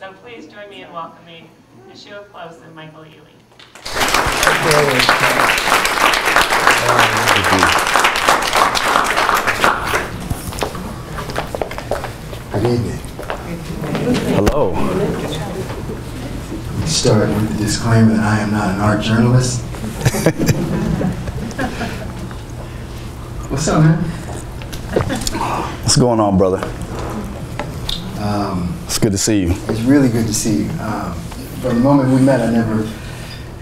So please join me in welcoming Yashua Klos and Michael Ealy. Good evening. Hello. Start with the disclaimer that I am not an art journalist. What's up, man? What's going on, brother? Um, It's good to see you. it's really good to see you. Um, from the moment we met, I never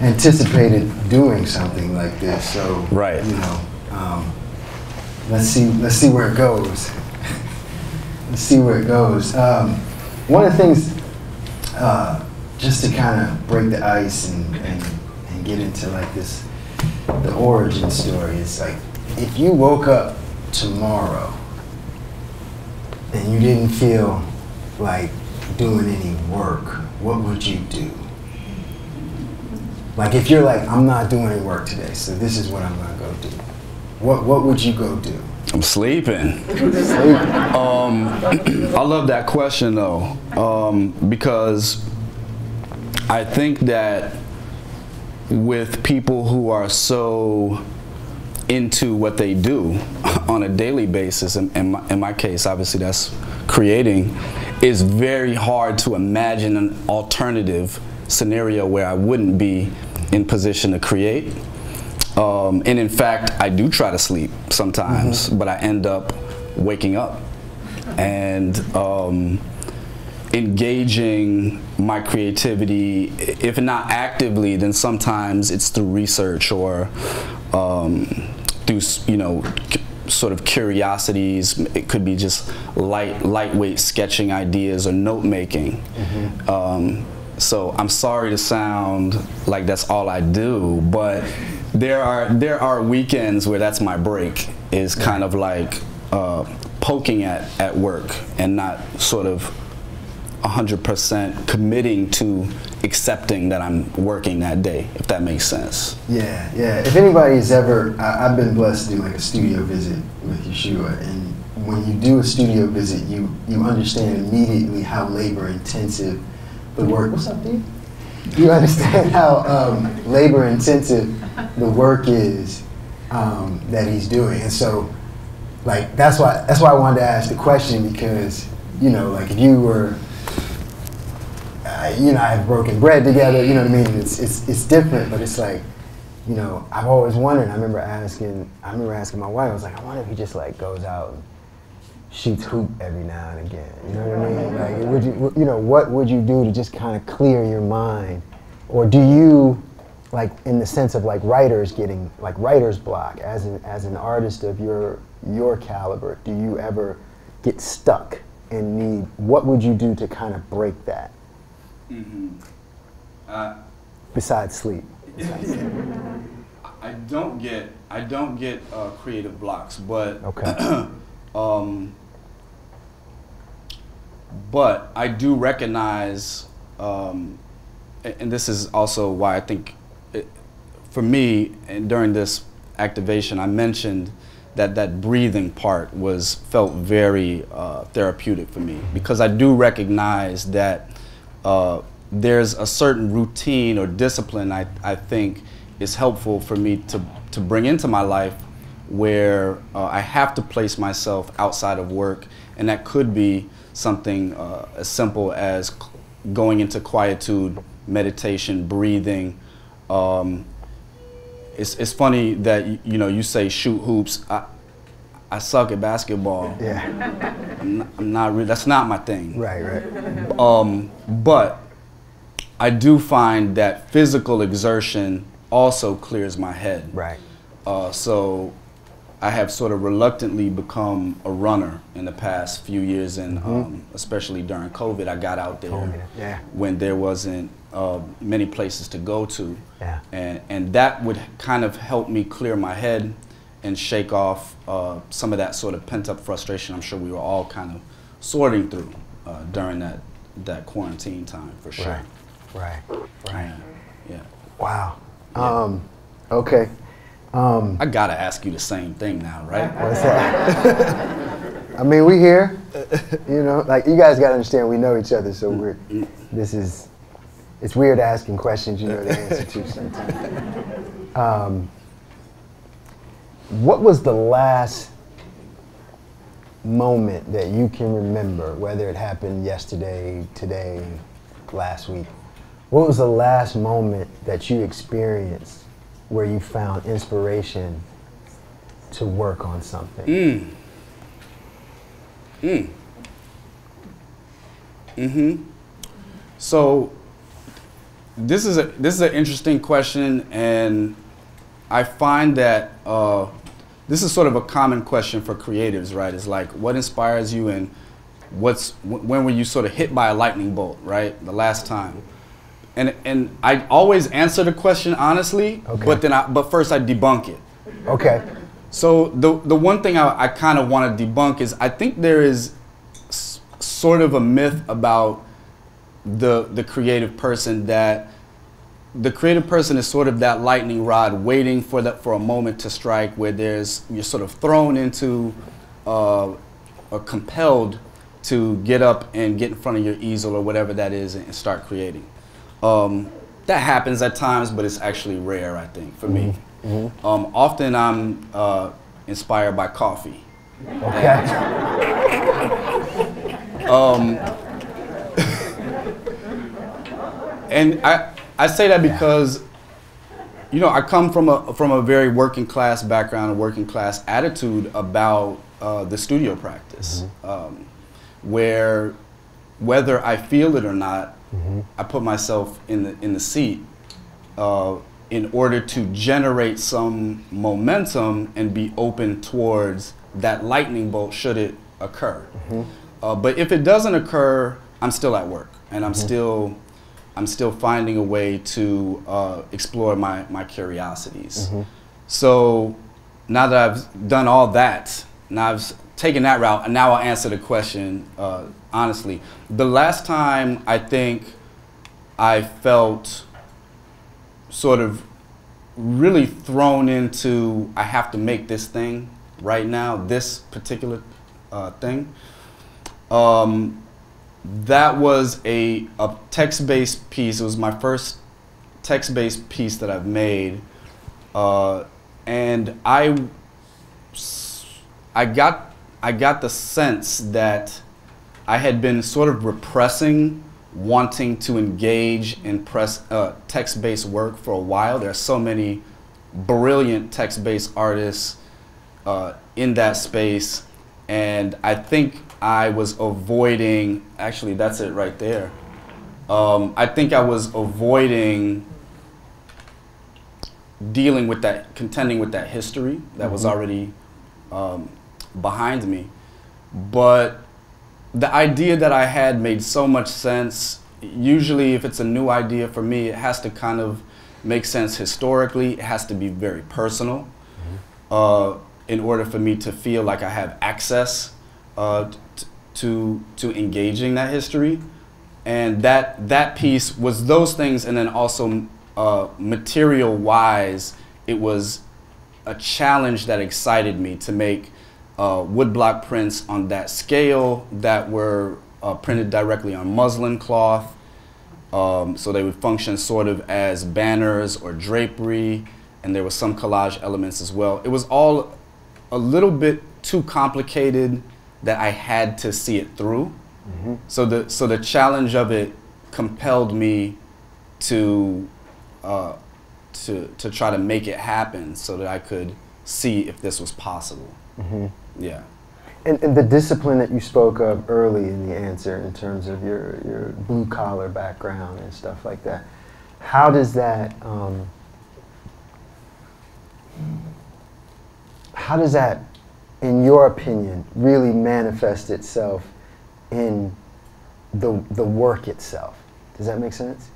anticipated doing something like this. So, Right. you know, um, let's see. Let's see where it goes. let's see where it goes. Um, one of the things, uh, just to kind of break the ice and, and, and get into like this, the origin story is like, if you woke up tomorrow and you didn't feel like doing any work, what would you do? Like if you're like, I'm not doing any work today, so this is what I'm gonna go do. What what would you go do? I'm sleeping. Sleep. Um, I love that question though, um, because I think that with people who are so into what they do on a daily basis, in, in, my, in my case, obviously that's creating, it's very hard to imagine an alternative scenario where I wouldn't be in position to create. Um, and in fact, I do try to sleep sometimes, but I end up waking up and um, engaging my creativity. If not actively, then sometimes it's through research or um, through you know sort of curiosities. It could be just light, lightweight sketching ideas or note making. Um, so I'm sorry to sound like that's all I do, but there are there are weekends where that's my break. Is kind of like uh, poking at at work and not sort of 100% committing to accepting that I'm working that day, if that makes sense. Yeah, yeah. If anybody's ever, I, I've been blessed to do like a studio visit with Yashua, and when you do a studio visit, you you understand immediately how labor intensive the work. What's up, dude? You understand how um, labor intensive the work is um, that he's doing, and so like that's why that's why I wanted to ask the question because you know like if you were you know, I've broken bread together. You know what I mean? It's it's it's different, but it's like, you know, I've always wondered. I remember asking, I remember asking my wife. I was like, I wonder if he just like goes out and shoots hoop every now and again. You know what I mean? Like, would you, you know, what would you do to just kind of clear your mind, or do you, like, in the sense of like writers getting like writer's block as an as an artist of your your caliber? Do you ever get stuck and need? What would you do to kind of break that? Uh, besides sleep. I don't get I don't get uh, creative blocks, but Okay. um, but I do recognize, um, and this is also why I think, it, for me, and during this activation, I mentioned that that breathing part was felt very uh, therapeutic for me because I do recognize that uh, there's a certain routine or discipline I, I think is helpful for me to, to bring into my life where uh, I have to place myself outside of work, and that could be something uh, as simple as going into quietude, meditation, breathing. Um, it's, it's funny that you know you say shoot hoops. I, I suck at basketball. Yeah. I'm not, I'm not really, that's not my thing. Right, right. Um, but I do find that physical exertion also clears my head. Right. Uh, so I have sort of reluctantly become a runner in the past few years, and um, especially during COVID, I got out there COVID, yeah. when there wasn't uh, many places to go to, Yeah. and and that would kind of help me clear my head and shake off uh, some of that sort of pent up frustration. I'm sure we were all kind of sorting through uh, during that that quarantine time for sure. Right. Right. Right. Yeah. yeah. Wow. Yeah. Um, okay. Um, I gotta ask you the same thing now, right? what's that? I mean, we here. You know, like you guys got to understand, we know each other, so we're. This is. It's weird asking questions you know the answer to sometimes. Um, what was the last moment that you can remember, whether it happened yesterday, today, last week? What was the last moment that you experienced where you found inspiration to work on something? Mm. Mm. Mm-hmm. So this is a this is an interesting question, and I find that uh, this is sort of a common question for creatives, right? It's like what inspires you, and what's when were you sort of hit by a lightning bolt, right? The last time. And, and I always answer the question honestly, Okay. but then I, but first I debunk it. Okay. So the the one thing I, I kind of want to debunk is I think there is s- sort of a myth about the the creative person that the creative person is sort of that lightning rod waiting for that for a moment to strike where there's you're sort of thrown into uh, or compelled to get up and get in front of your easel or whatever that is and start creating. Um, that happens at times, but it's actually rare, I think, for me. Um, often I'm uh, inspired by coffee. Okay. and I, I say that because you know I come from a from a very working class background, a working class attitude about uh, the studio practice, um, where whether I feel it or not, I put myself in the in the seat uh, in order to generate some momentum and be open towards that lightning bolt should it occur. Uh, but if it doesn't occur, I'm still at work and I'm still I'm still finding a way to uh, explore my, my curiosities. So now that I've done all that, now I've taken that route, and now I'll answer the question uh, honestly. The last time I think I felt sort of really thrown into I have to make this thing right now, this particular uh, thing. Um, that was a, a text-based piece. It was my first text-based piece that I've made, uh, and I, I got, I got the sense that I had been sort of repressing wanting to engage in press uh, text-based work for a while. There are so many brilliant text-based artists uh, in that space, and I think I was avoiding. Actually, that's it right there. Um, I think I was avoiding dealing with that, contending with that history that was already um, behind me. But the idea that I had made so much sense. Usually, if it's a new idea for me, it has to kind of make sense historically. It has to be very personal uh, in order for me to feel like I have access uh, to to engaging that history. And that that piece was those things, and then also uh, material wise, it was a challenge that excited me to make uh, woodblock prints on that scale that were uh, printed directly on muslin cloth. Um, so they would function sort of as banners or drapery, and there was some collage elements as well. It was all a little bit too complicated that I had to see it through. So the so the challenge of it compelled me to uh, to to try to make it happen so that I could see if this was possible. Yeah. And, and the discipline that you spoke of early in the answer, in terms of your, your blue collar background and stuff like that, how does that um, how does that, in your opinion, really manifest itself in the the work itself? Does that make sense?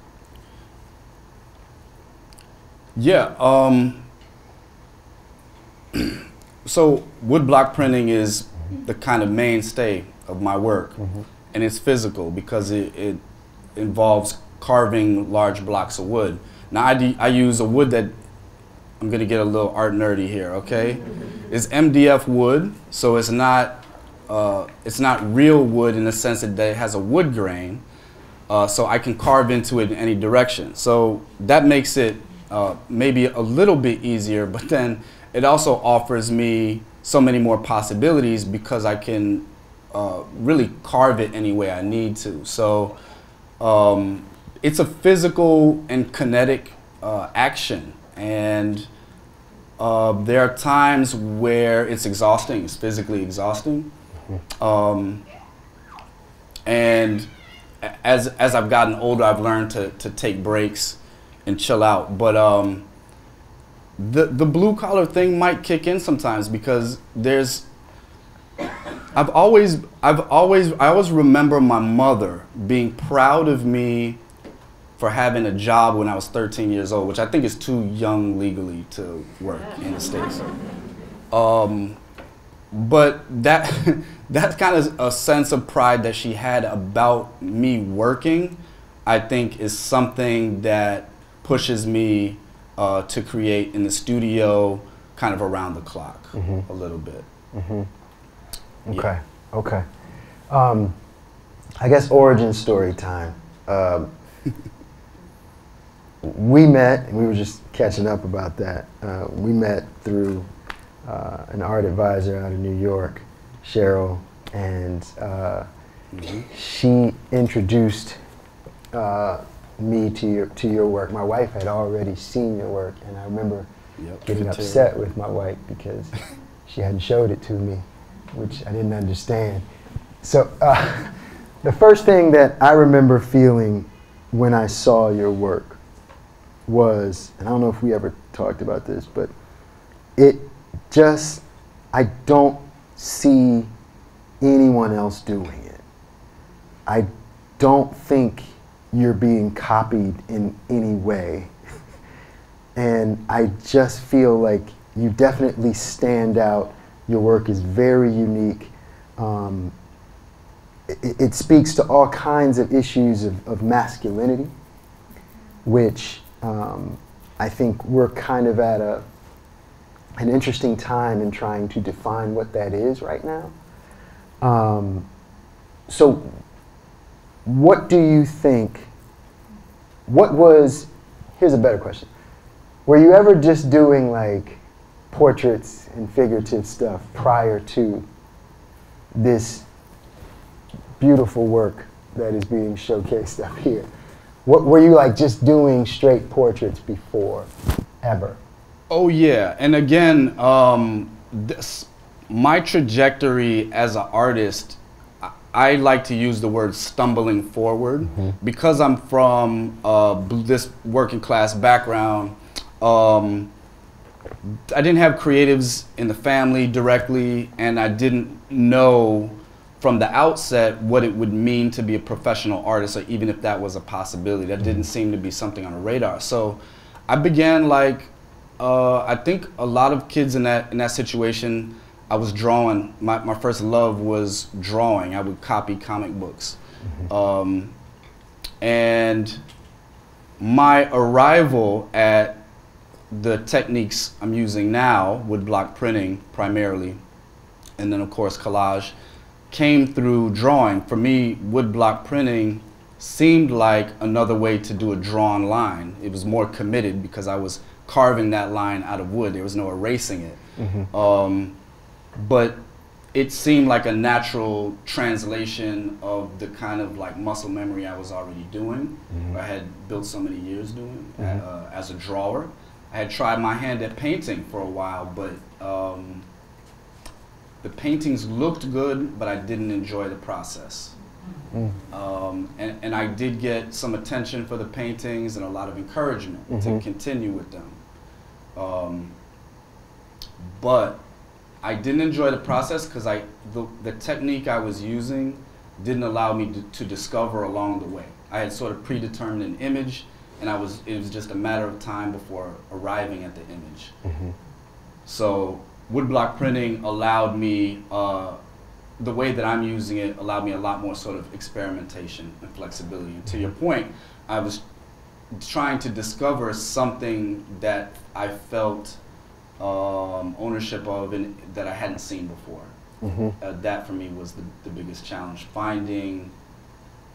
Yeah. Um, so woodblock printing is the kind of mainstay of my work, and it's physical because it, it involves carving large blocks of wood. Now I, I use a wood that I'm gonna get a little art nerdy here. Okay, it's MDF wood, so it's not uh, it's not real wood in the sense that it has a wood grain, uh, so I can carve into it in any direction. So that makes it uh, maybe a little bit easier, but then it also offers me so many more possibilities because I can uh, really carve it any way I need to. So um, it's a physical and kinetic uh, action, and uh, there are times where it's exhausting. It's physically exhausting, um, and as as I've gotten older, I've learned to to take breaks and chill out. But um, the the blue collar thing might kick in sometimes because there's I've always I've always I always remember my mother being proud of me for having a job when I was 13 years old, which I think is too young legally to work in the states. Um, but that that's kind of a sense of pride that she had about me working. I think is something that pushes me uh, to create in the studio, kind of around the clock, Mhm. a little bit. Mm-hmm. Yeah. Okay. Okay. Um, I guess origin story time. Um, we met, and we were just catching up about that. Uh, we met through uh, an art advisor out of New York, Cheryl, and uh, Mhm. she introduced uh, me to your to your work. My wife had already seen your work, and I remember Yep. getting upset with my wife because she hadn't showed it to me, which I didn't understand. So uh, the first thing that I remember feeling when I saw your work was, and I don't know if we ever talked about this, but it just, I don't see anyone else doing it. I don't think you're being copied in any way. and I just feel like you definitely stand out. Your work is very unique. Um, it, it speaks to all kinds of issues of, of masculinity, which um, I think we're kind of at a, an interesting time in trying to define what that is right now. Um, so, what do you think? What was, here's a better question. Were you ever just doing like portraits and figurative stuff prior to this beautiful work that is being showcased up here? What were you like just doing straight portraits before ever? Oh yeah, and again, um, this, my trajectory as an artist, I, I like to use the word stumbling forward because I'm from uh, this working class background. Um, I didn't have creatives in the family directly, and I didn't know from the outset what it would mean to be a professional artist, or even if that was a possibility. That didn't seem to be something on the radar. So I began like uh, I think a lot of kids in that in that situation. I was drawing. My, my first love was drawing. I would copy comic books, um, and my arrival at the techniques I'm using now, woodblock printing primarily, and then of course collage, came through drawing. For me, woodblock printing seemed like another way to do a drawn line. It was more committed because I was carving that line out of wood. There was no erasing it. Um, but it seemed like a natural translation of the kind of like muscle memory I was already doing. I had built so many years doing uh, as a drawer. I had tried my hand at painting for a while, but um, the paintings looked good, but I didn't enjoy the process. Um, and, and I did get some attention for the paintings and a lot of encouragement to Mhm. continue with them. Um, but I didn't enjoy the process because I the, the technique I was using didn't allow me to, to discover along the way. I had sort of predetermined an image, and I was it was just a matter of time before arriving at the image. So woodblock printing allowed me, uh, the way that I'm using it allowed me a lot more sort of experimentation and flexibility. And to your point, I was trying to discover something that I felt um, ownership of and that I hadn't seen before. Uh, that for me was the, the biggest challenge. Finding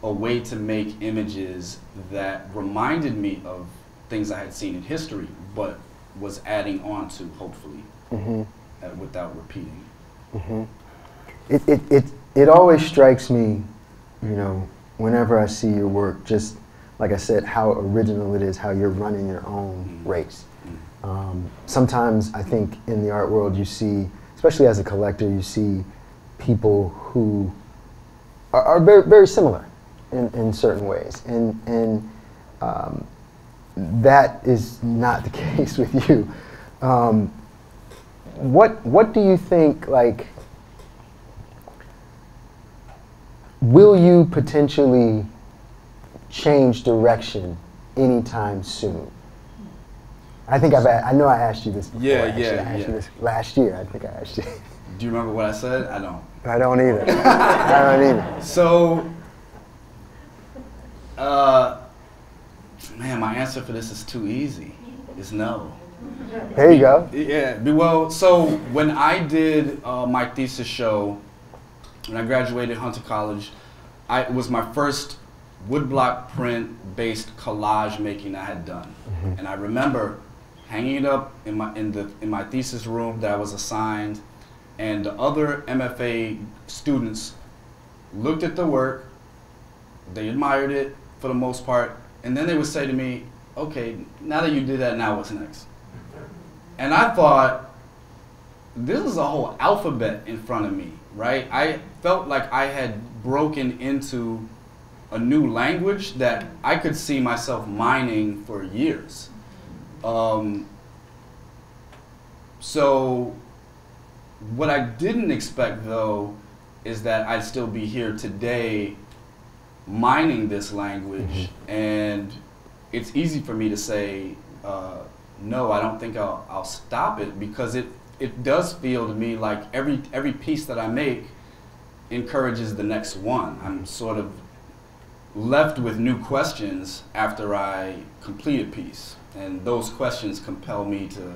a way to make images that reminded me of things I had seen in history, but was adding on to, hopefully, hmm uh, without repeating. hmm It, it, it, it always strikes me, you know, whenever I see your work, just like I said, how original it is, how you're running your own Mm. race. Mm. Um, sometimes I think in the art world you see, especially as a collector, you see people who are, are very, very similar in, in certain ways. And, and um, that is not the case with you. Um, what, what do you think, like, will you potentially change direction anytime soon? I think I've, I know I asked you this before. Yeah, actually. yeah, I asked yeah. you this last year. I think I asked you. Do you remember what I said? I don't. I don't either. I don't either. So, uh, man, my answer for this is too easy. It's no. There you go. Yeah. Well, so when I did uh, my thesis show, when I graduated Hunter College, I, it was my first woodblock print based collage making I had done, and I remember hanging it up in my in the in my thesis room that I was assigned, and the other MFA students looked at the work, they admired it for the most part, and then they would say to me, "Okay, now that you did that, now what's next?" And I thought, this is a whole alphabet in front of me, right? I felt like I had broken into a new language that I could see myself mining for years. Um, so, what I didn't expect though is that I'd still be here today mining this language, and it's easy for me to say, uh, no, I don't think I'll, I'll stop it because it, it does feel to me like every, every piece that I make encourages the next one. I'm sort of left with new questions after I complete a piece, and those questions compel me to,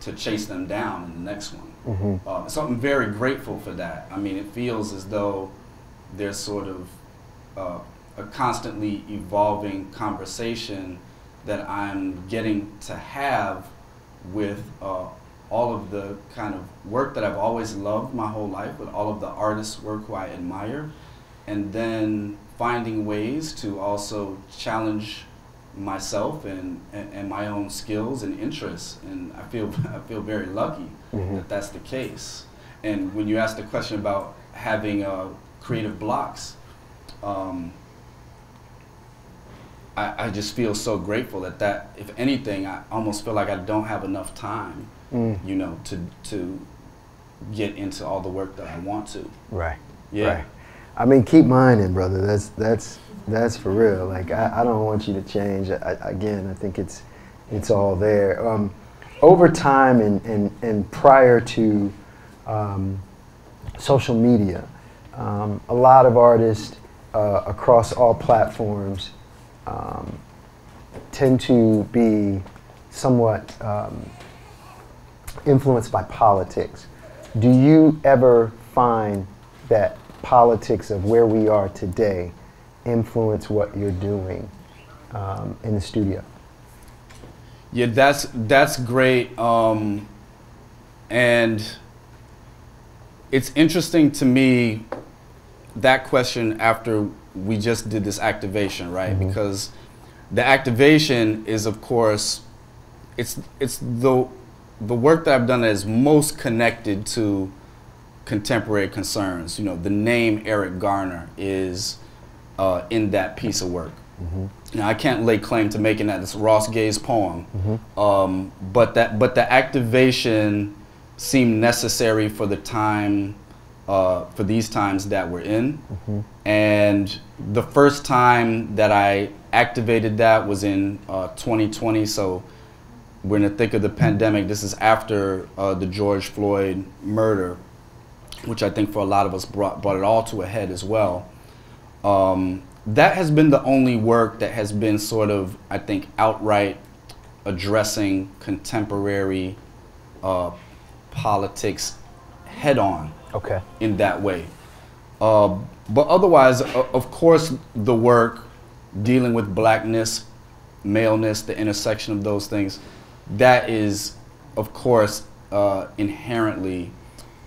to chase them down in the next one. hmm Uh, so I'm very grateful for that. I mean, it feels as though there's sort of uh, a constantly evolving conversation that I'm getting to have with uh, all of the kind of work that I've always loved my whole life, with all of the artists' work who I admire, and then finding ways to also challenge myself and, and, and my own skills and interests. And I feel, I feel very lucky Mhm. that that's the case. And when you ask the question about having uh, creative blocks, um, I, I just feel so grateful that that, if anything, I almost feel like I don't have enough time, Mm. you know, to, to get into all the work that I want to. Right. Yeah. Right. I mean, keep mining, brother. That's that's that's for real. Like I, I don't want you to change. I, again, I think it's it's all there. Um, over time and, and, and prior to um, social media, um, a lot of artists uh, across all platforms um, tend to be somewhat um, influenced by politics. Do you ever find that politics of where we are today influence what you're doing um, in the studio? Yeah, that's that's great. Um, and it's interesting to me that question after we just did this activation, right? Mhm. Because the activation is, of course, it's it's the the work that I've done that is most connected to contemporary concerns. You know, the name Eric Garner is uh, in that piece of work. Now I can't lay claim to making that. It's Ross Gay's poem, um, but that but the activation seemed necessary for the time, uh, for these times that we're in. And the first time that I activated that was in uh, 2020. So we're in the thick of the pandemic. This is after uh, the George Floyd murder, which I think for a lot of us brought brought it all to a head as well. Um, that has been the only work that has been sort of, I think, outright addressing contemporary uh, politics head on. Okay. in that way. Uh, but otherwise, of course, the work dealing with blackness, maleness, the intersection of those things, that is, of course, uh, inherently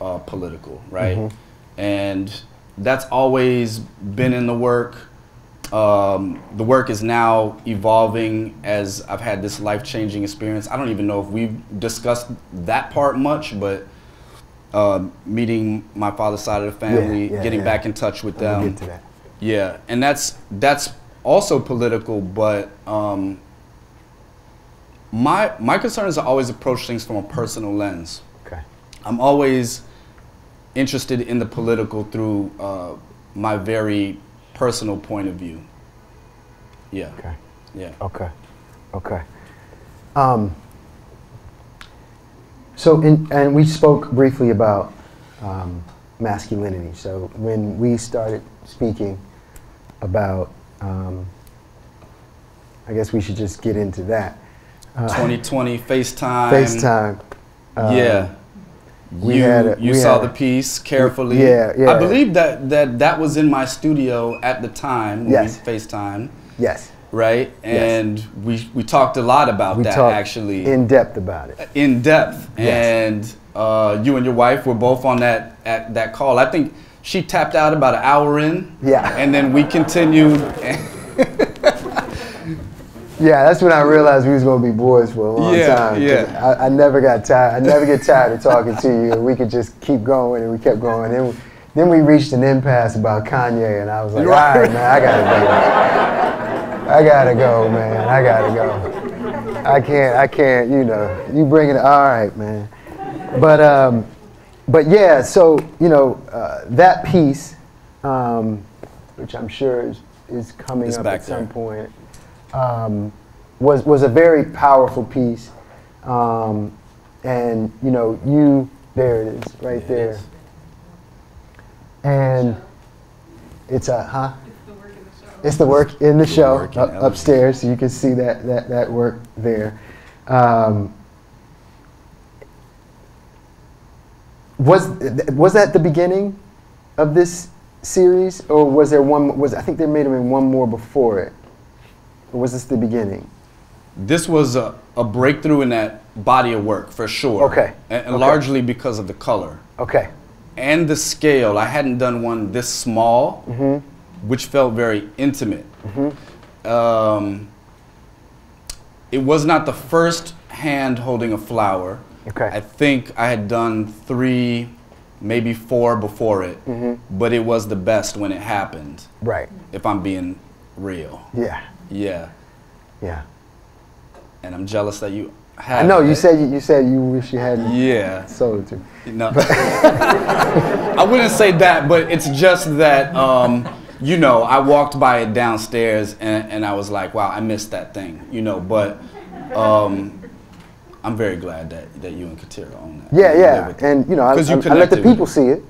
uh, political, right? And that's always been in the work. Um, the work is now evolving as I've had this life changing experience. I don't even know if we've discussed that part much, but uh, meeting my father's side of the family, yeah, getting yeah. back in touch with We'll them. get to that. Yeah, and that's that's also political, but um, my my concern is to always approach things from a personal lens. Okay. I'm always interested in the political through uh, my very personal point of view. Yeah, Okay. yeah. Okay. Okay. Um, so, in, and we spoke briefly about um, masculinity. So, when we started speaking about, um, I guess we should just get into that. Uh, 2020 FaceTime. FaceTime. um, yeah. we you had a- you we saw the piece carefully. Yeah, yeah. I believe that, that that was in my studio at the time when Yes. we FaceTime, Yes. Right? Yes. And we we talked a lot about We that actually in depth about it. in depth. Yes. And uh, you and your wife were both on that at that call. I think she tapped out about an hour in. Yeah. And then we continued. Yeah, that's when I realized we was gonna be boys for a long Yeah, time. yeah. I, I never got tired. I never get tired of talking to you. We could just keep going, and we kept going. Then, we, then we reached an impasse about Kanye, and I was like, Right. all right, man, I gotta go. I gotta go, man. I gotta go. I can't. I can't. You know, you bring it. All right, man. But um, but yeah. So you know uh, that piece, um, which I'm sure is is coming It's up at some point um, was was a very powerful piece, um, and you know you there it is right It there, is. and it's a huh. It's the work in the show in up, upstairs, so you can see that that that work there. Um, was was that the beginning of this series, or was there one? Was I think there may have been one more before it, or was this the beginning? This was a, a breakthrough in that body of work for sure. Okay. And, and Okay. largely because of the color Okay. and the scale. I hadn't done one this small, Mm-hmm. Which felt very intimate. Um, it was not the first hand holding a flower. Okay. I think I had done three, maybe four before it, Mm-hmm. but it was the best when it happened, Right. if I'm being real. Yeah. Yeah. Yeah. And I'm jealous that you had. I know you said you, you said you wish you hadn't Yeah. sold it to. me. No. I wouldn't say that, but it's just that, um, you know, I walked by it downstairs and, and I was like, wow, I missed that thing, you know, but um, I'm very glad that, that you and Khatira own that. Yeah, yeah, and you know, I, you I- I let the people see it.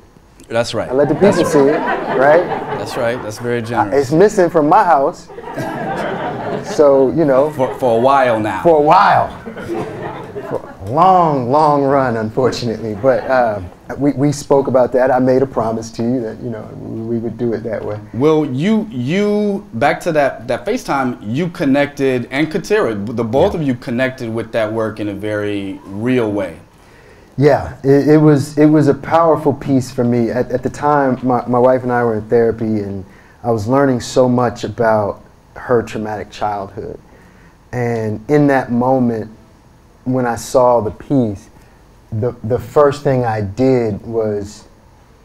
That's right. I let the people see it, right? That's right. That's very generous. It's missing from my house, so you know, For, for a while now. for a while, for a long, long run, unfortunately. But uh, we we spoke about that. I made a promise to you that you know we would do it that way. Well, you you back to that that FaceTime, you connected and Khatira, the both of you connected with that work in a very real way. Yeah, it, it was it was a powerful piece for me. At, at the time, my, my wife and I were in therapy, and I was learning so much about her traumatic childhood. And in that moment, when I saw the piece, the the first thing I did was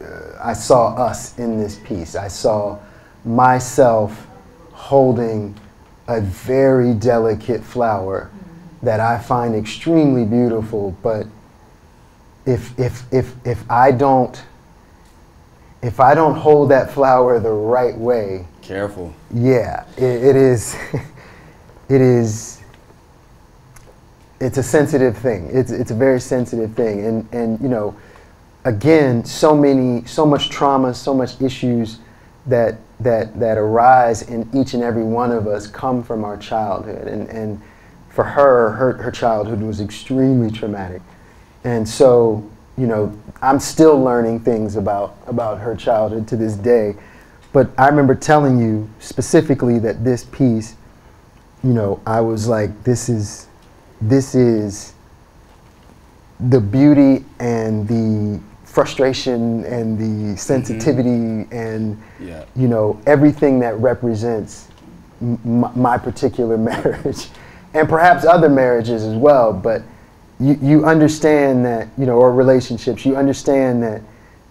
uh, I saw us in this piece. I saw myself holding a very delicate flower that I find extremely beautiful, but if if if if I don't if I don't hold that flower the right way, Careful. yeah, it, it is it is it's a sensitive thing. It's it's a very sensitive thing, and and you know, again, so many so much trauma, so much issues that that that arise in each and every one of us come from our childhood, and and for her, her her childhood was extremely traumatic, and so you know, I'm still learning things about about her childhood to this day. But I remember telling you specifically that this piece, you know, I was like, this is, this is the beauty and the frustration and the sensitivity mm-hmm. and Yeah. you know everything that represents m- my particular marriage and perhaps other marriages as well. But you, you understand that you know or relationships you understand that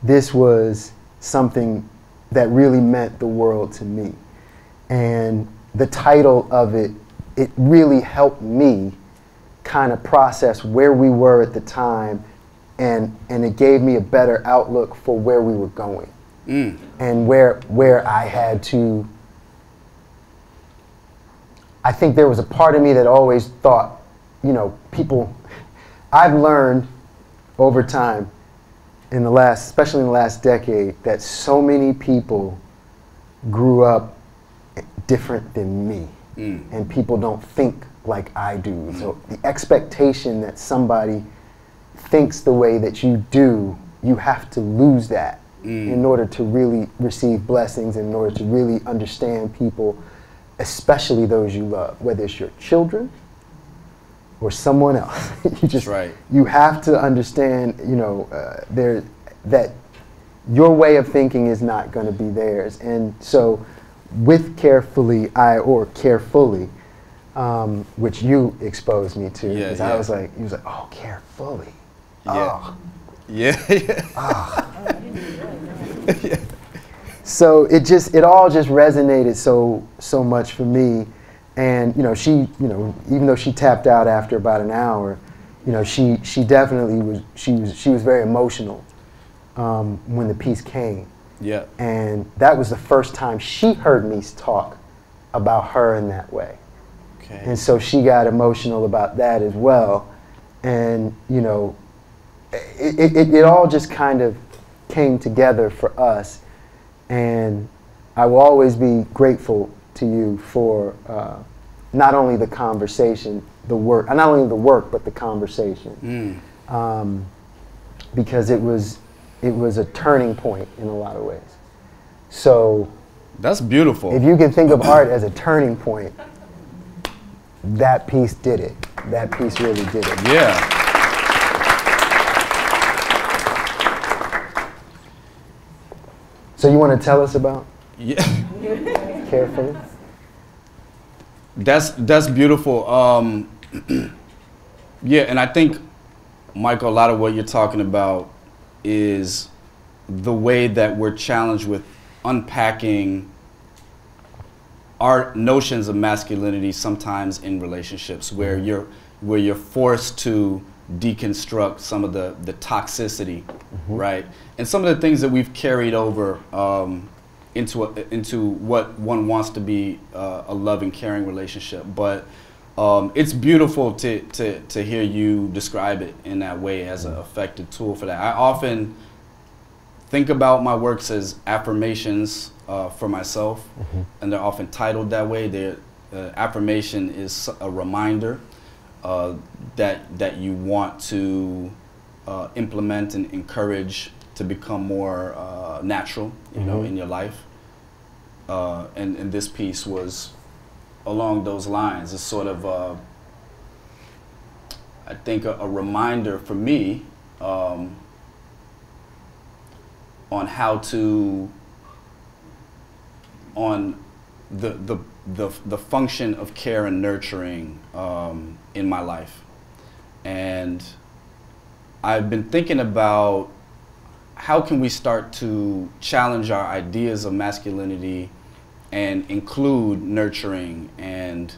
this was something that really meant the world to me. And the title of it it really helped me kind of process where we were at the time and and it gave me a better outlook for where we were going Mm. and where where I had to I think there was a part of me that always thought, you know, people I've learned over time in the last especially in the last decade that so many people grew up different than me Mm. and people don't think like I do. So the expectation that somebody thinks the way that you do, you have to lose that Mm. in order to really receive blessings, in order to really understand people, especially those you love, whether it's your children or someone else. you just right. you have to understand, you know, uh, there that your way of thinking is not going to be theirs, and so with carefully, I or carefully, um, which you exposed me to, Yeah, because yeah. I was like, he was like, oh, carefully, Yeah. oh. Yeah. yeah. so it just it all just resonated so so much for me and you know she you know even though she tapped out after about an hour you know she she definitely was she was she was very emotional um, when the piece came Yeah. and that was the first time she heard me talk about her in that way Okay. and so she got emotional about that as well and you know it, it, it, it all just kind of came together for us and i will always be grateful to you for uh, not only the conversation the work not only the work but the conversation Mm. um, because it was it was a turning point in a lot of ways so That's beautiful. if you can think of art as a turning point, that piece did it. That piece really did it. yeah. So you want to tell us about Yeah. carefully? That's that's beautiful. Um, yeah, and I think, Michael, a lot of what you're talking about is the way that we're challenged with unpacking our notions of masculinity sometimes in relationships where you're where you're forced to deconstruct some of the the toxicity right? And some of the things that we've carried over um, into a, into what one wants to be uh, a loving caring relationship. But um, it's beautiful to, to, to hear you describe it in that way as an effective tool for that. I often think about my works as affirmations uh, for myself, and they're often titled that way. They're, uh, affirmation is a reminder uh, that that you want to uh, implement and encourage to become more uh, natural, you know, Mhm. in your life. Uh, and and this piece was along those lines. It's sort of uh, I think a, a reminder for me. Um, on how to on the the the, the function of care and nurturing um, in my life. And i've been thinking about how can we start to challenge our ideas of masculinity and include nurturing and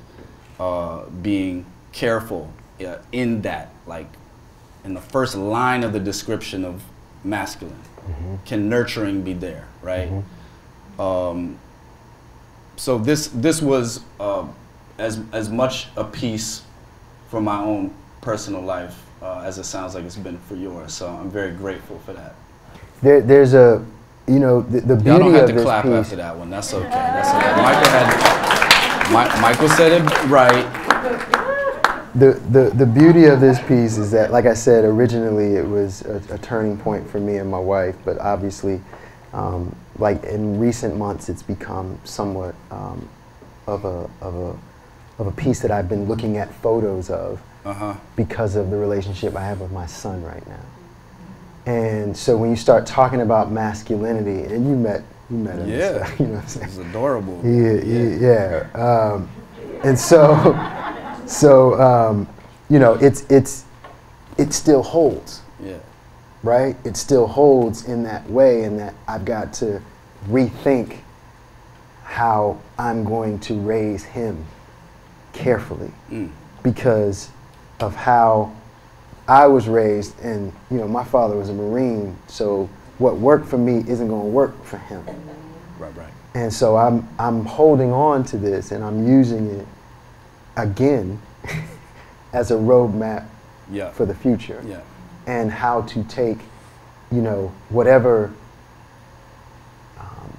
uh, being careful uh, in that like in the first line of the description of masculine. Can nurturing be there, right? Um, so this this was uh, as as much a piece for my own personal life uh, as it sounds like it's been for yours. So I'm very grateful for that. There, there's a, you know, the, the beauty don't have of to this clap piece. after that one. That's okay. That's okay. Michael had Mi- Michael said it right. the, the, the beauty of this piece is that, like I said, originally it was a, a turning point for me and my wife, but obviously, um, like in recent months, it's become somewhat um, of, a, of, a, of a piece that I've been looking at photos of Uh-huh. because of the relationship I have with my son right now. And so when you start talking about masculinity, and you met, you met him, Yeah. so, you know what I'm saying? It's adorable. Yeah, yeah. yeah. Um, and so, so um, you know, it's it's it still holds. Right? It still holds in that way, in that I've got to rethink how I'm going to raise him carefully Mm. because of how I was raised, and you know, my father was a Marine, so what worked for me isn't going to work for him. Right, right. And so I'm I'm holding on to this and I'm using it again as a roadmap Yeah. for the future. Yeah. And how to take, you know, whatever um,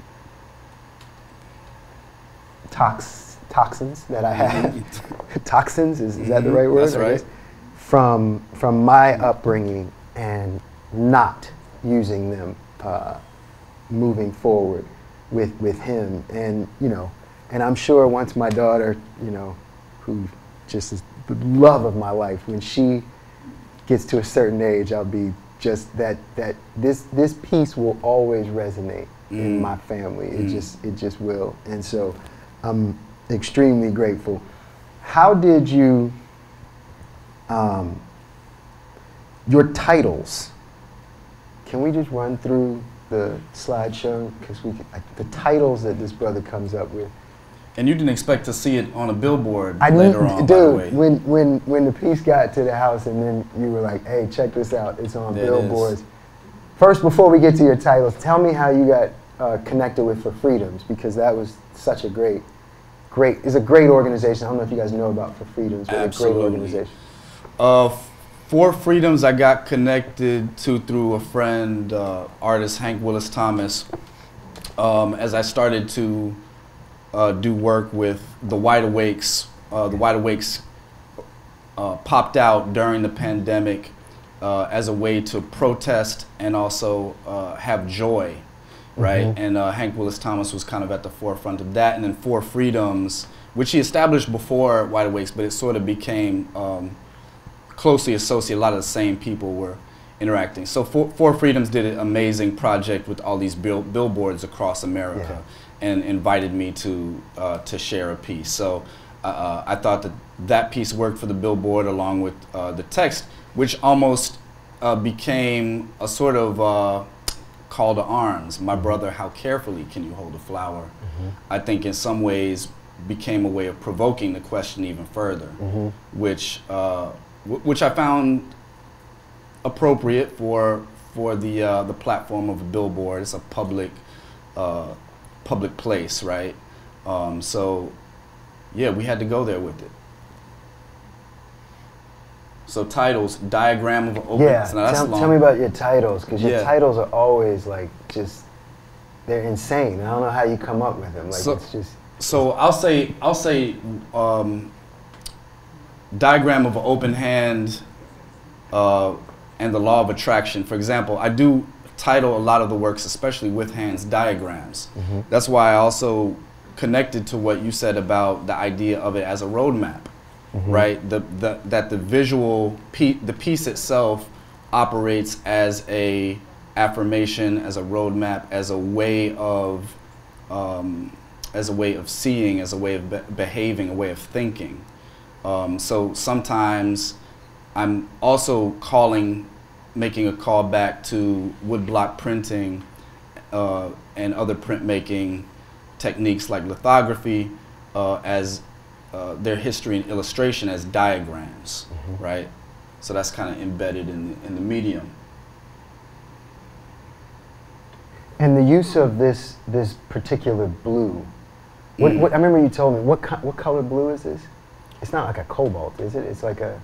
tox, toxins that I have, toxins is, is that the Mhm, right word? that's right. From from my upbringing and not using them uh, moving forward with with him, and you know, and I'm sure once my daughter, you know, who just is the love of my life, when she gets to a certain age, I'll be just that that this this piece will always resonate in Mm. my family. It Mm. just it just will, and so I'm extremely grateful. How did you? Um, your titles. Can we just run through the slideshow? Because we can, the titles that this brother comes up with. And you didn't expect to see it on a billboard I later knew, on, by the way. dude. When when when the piece got to the house, and then you were like, "Hey, check this out! It's on There it is. billboards." First, before we get to your titles, tell me how you got uh, connected with For Freedoms because that was such a great, great. It's a great organization. I don't know if you guys know about For Freedoms, but it's a great Absolutely. organization. Uh, For Freedoms I got connected to through a friend, uh, artist Hank Willis Thomas. Um, as I started to uh, do work with the Wide Awakes, uh, the Wide Awakes uh, popped out during the pandemic uh, as a way to protest and also uh, have joy, right? Mhm. And uh, Hank Willis Thomas was kind of at the forefront of that. And then For Freedoms, which he established before Wide Awakes, but it sort of became um, closely associated. A lot of the same people were interacting. So Four, For Freedoms did an amazing project with all these bill, billboards across America, and invited me to uh, to share a piece. So uh, uh, I thought that that piece worked for the billboard along with uh, the text, which almost uh, became a sort of uh, call to arms. My brother, how carefully can you hold a flower? I think in some ways became a way of provoking the question even further, Mhm. which uh, w- which I found appropriate for for the uh, the platform of a billboard. It's a public uh, public place, right? Um, so yeah, we had to go there with it. So titles, diagram of open. Yeah, now that's tell, long. tell me about your titles because your Yeah. titles are always like just they're insane. I don't know how you come up with them. Like So- it's just So I'll say I'll say um, diagram of an open hand uh, and the law of attraction. For example, I do title a lot of the works, especially with hands, diagrams. Mhm. That's why I also connected to what you said about the idea of it as a roadmap, Mhm. right? The, the that the visual pe- the piece itself operates as a affirmation, as a roadmap, as a way of um, as a way of seeing, as a way of be- behaving, a way of thinking. Um, so sometimes I'm also calling, making a call back to woodblock printing uh, and other printmaking techniques like lithography uh, as uh, their history and illustration as diagrams, Mhm. right? So that's kind of embedded in the, in the medium. and the use of this this particular blue. What, Mm. what I remember you told me what co- what color blue is this? It's not like a cobalt, is it? It's like a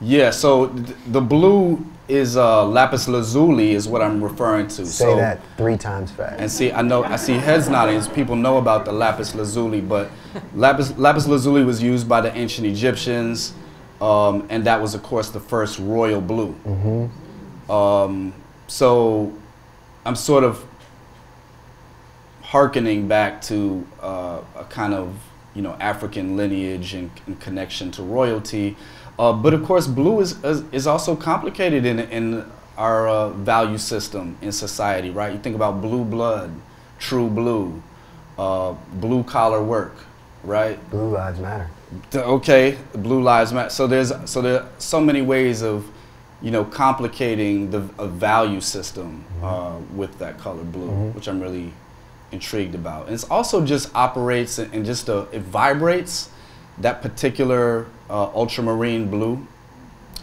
Yeah, so th- the blue is uh, lapis lazuli is what I'm referring to. Say so, that three times fast. And see, I know I see heads nodding. People know about the lapis lazuli, but lapis lapis lazuli was used by the ancient Egyptians, um, and that was, of course, the first royal blue. Mm-hmm. Um, so I'm sort of hearkening back to uh, a kind of you know African lineage and, and connection to royalty. Uh, but of course, blue is is, is also complicated in in our uh, value system in society, right? You think about blue blood, true blue, uh, blue collar work, right? Blue Lives Matter. Okay, blue lives matter. So there's so there are so many ways of, you know, complicating the a value system uh, with that color blue, which I'm really intrigued about. And it's also just operates and and just uh, it vibrates that particular uh, ultramarine blue.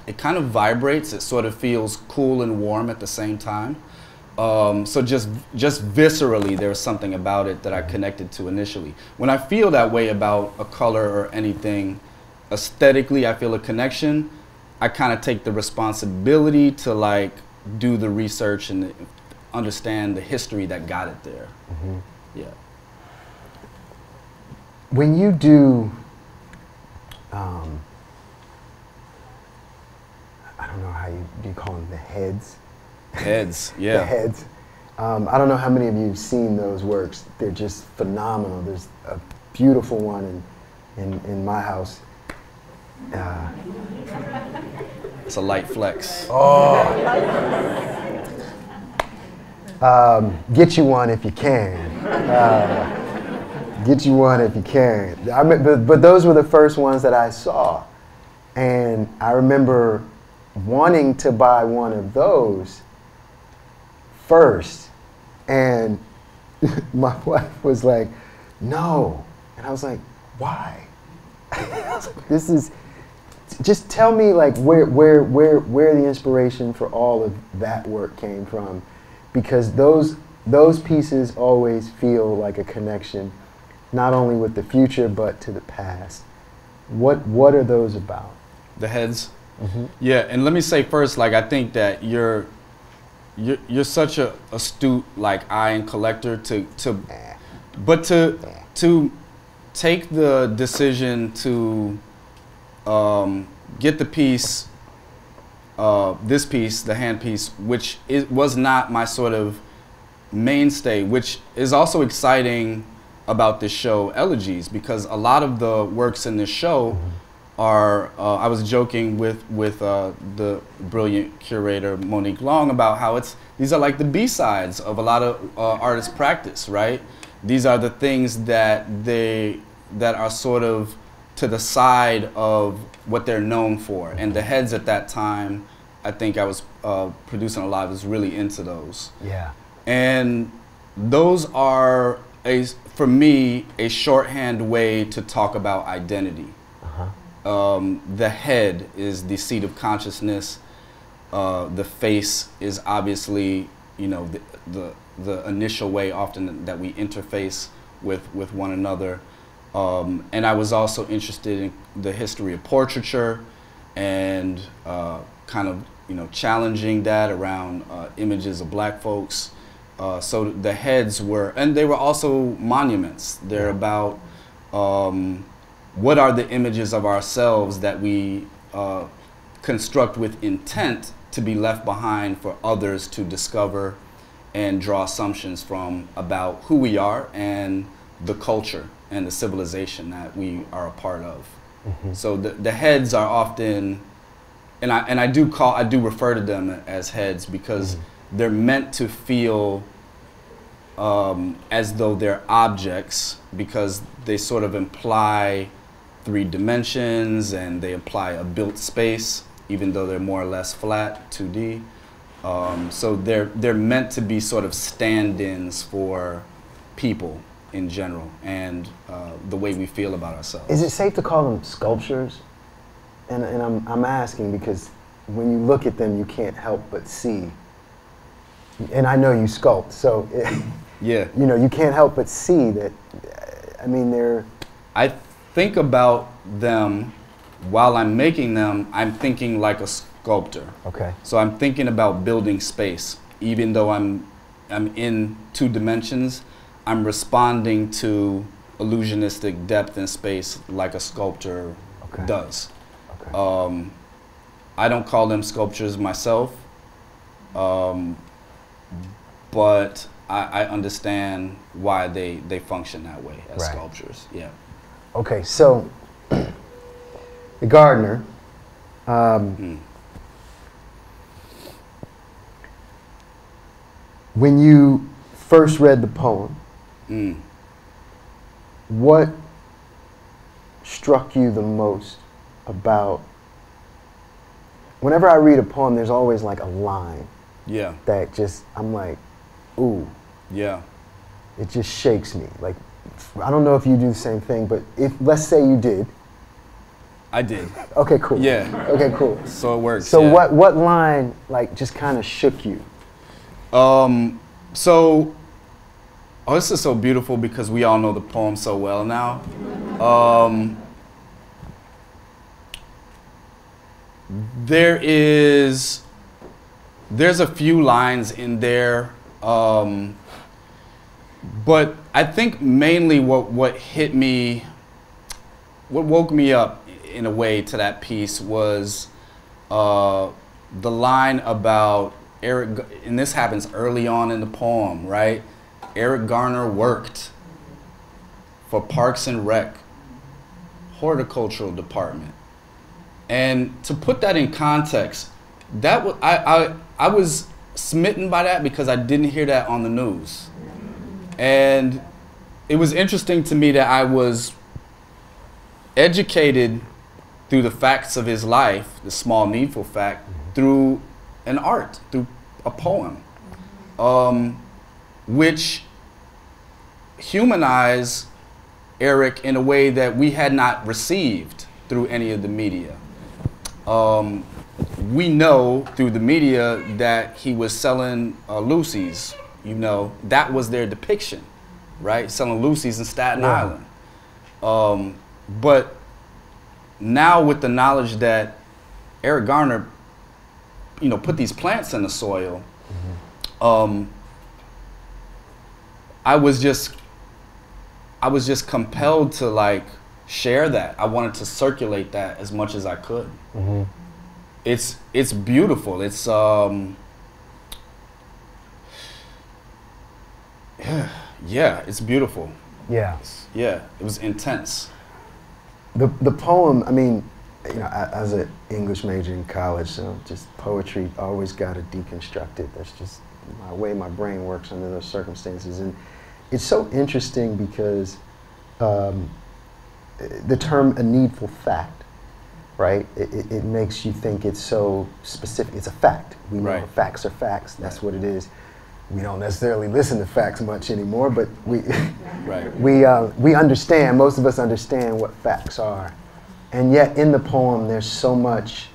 It kind of vibrates. It sort of feels cool and warm at the same time. Um, so just just viscerally, there's something about it that I connected to initially. When I feel that way about a color or anything, aesthetically, I feel a connection. I kind of take the responsibility to like do the research and understand the history that got it there. Yeah. When you do, um, I don't know how you do you call them the heads. Heads. Yeah. the heads. Um, I don't know how many of you have seen those works. They're just phenomenal. There's a beautiful one in, in, in my house. Uh, It's a light flex. um, get you one if you can. Uh, get you one if you can. I mean, but, but those were the first ones that I saw. And I remember wanting to buy one of those first. And my wife was like, no. And I was like, why? This is, just tell me like where, where, where, where the inspiration for all of that work came from. Because those, those pieces always feel like a connection, not only with the future, but to the past. What, what are those about? The heads. Yeah, and let me say first, like I think that you're you're, you're such a astute like eye and collector to to but to to take the decision to um, get the piece uh, this piece the hand piece which it was not my sort of mainstay which is also exciting about this show elegies because a lot of the works in this show are uh, I was joking with with uh, the brilliant curator Monique Long about how it's these are like the B sides of a lot of uh, artists' practice, right? These are the things that they that are sort of to the side of what they're known for, and the heads at that time, I think I was uh, producing a lot was really into those Yeah. and those are a for me a shorthand way to talk about identity. Uh-huh. um, the head is the seat of consciousness. Uh, the face is obviously you know the, the the initial way often that we interface with with one another. Um, and I was also interested in the history of portraiture and uh, kind of you know challenging that around uh, images of black folks uh, so the heads were and they were also monuments. They're about um, what are the images of ourselves that we uh, construct with intent to be left behind for others to discover and draw assumptions from about who we are and the culture and the civilization that we are a part of. So the, the heads are often, and I, and I do call, I do refer to them as heads because they're meant to feel um, as though they're objects because they sort of imply three dimensions and they imply a built space, even though they're more or less flat, 2D. Um, so they're they're meant to be sort of stand-ins for people in general and uh, the way we feel about ourselves. Is it safe to call them sculptures? And, and I'm, I'm asking because when you look at them, you can't help but see. And I know you sculpt, so yeah. you know you can't help but see that. I mean, they're I think about them while I'm making them, I'm thinking like a sculptor. Okay. So I'm thinking about building space, even though I'm I'm in two dimensions. I'm responding to illusionistic depth and space like a sculptor Okay. does. Okay. Um, I don't call them sculptures myself, um, but I, I understand why they, they function that way as Right. sculptures. Yeah. Okay, so the gardener. Um, Mm. when you first read the poem, Mm. what struck you the most about? Whenever I read a poem, there's always like a line Yeah. that just I'm like, ooh, Yeah. it just shakes me. Like, I don't know if you do the same thing, but if let's say you did. I did. Okay, cool. Yeah. Okay, cool. So it works. So yeah. what what line like just kind of shook you? Um, so, oh, this is so beautiful because we all know the poem so well now. Um, there is, there's a few lines in there, um, but I think mainly what what hit me, what woke me up in a way to that piece was uh, the line about Eric, and this happens early on in the poem, right? Eric Garner worked for Parks and Rec, horticultural department. And to put that in context, that was, I, I, I was smitten by that because I didn't hear that on the news. And it was interesting to me that I was educated through the facts of his life, the small needful fact, through an art, through a poem, um, which humanized Eric in a way that we had not received through any of the media. Um, we know through the media that he was selling uh, loosies. You know that was their depiction, right? Selling loosies in Staten Yeah. Island. Um, but now with the knowledge that Eric Garner, you know, put these plants in the soil, um, I was just, I was just compelled to like share that. I wanted to circulate that as much as I could. It's it's beautiful. It's um, yeah, yeah, it's beautiful. Yeah. Yeah, it was intense. The the poem. I mean, you know, as an English major in college, so just poetry always got to deconstruct it. That's just my way my brain works under those circumstances, and it's so interesting because um, the term "a needful fact," right? It, it, it makes you think it's so specific. It's a fact. We know Right. facts are facts. That's what it is. We don't necessarily listen to facts much anymore, but we. Right. we, uh, we understand, most of us understand what facts are. And yet, in the poem, there's so much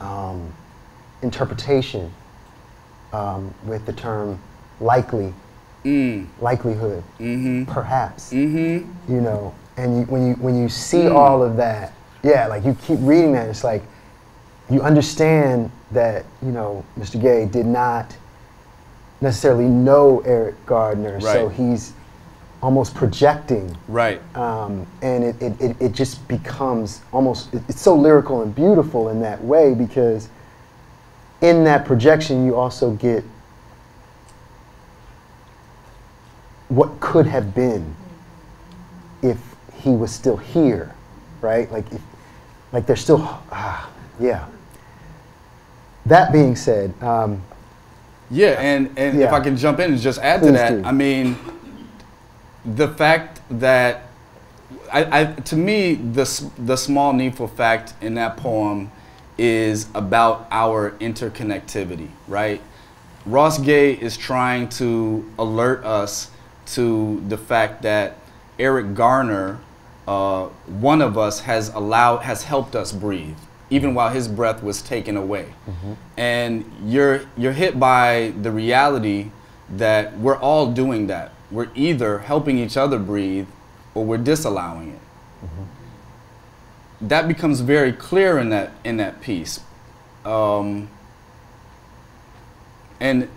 um, interpretation um, with the term likely, Mm. likelihood, Mm-hmm. perhaps, Mm-hmm. you know. And you, when, you, when you see Mm. all of that, yeah, like you keep reading that, it's like you understand that, you know, Mr. Gay did not necessarily know Eric Garner, so he's almost projecting Right. um, and it, it, it, it just becomes almost it- it's so lyrical and beautiful in that way because in that projection you also get what could have been if he was still here right like if like they're still ah, yeah that being said um, Yeah, and, and if I can jump in and just add to that, do. I mean, the fact that, I, I, to me, the, the small needful fact in that poem is about our interconnectivity, right? Ross Gay is trying to alert us to the fact that Eric Garner, uh, one of us, has allowed, has helped us breathe, even while his breath was taken away. And you're you're hit by the reality that we're all doing that. We're either helping each other breathe, or we're disallowing it. that becomes very clear in that in that piece. Um, and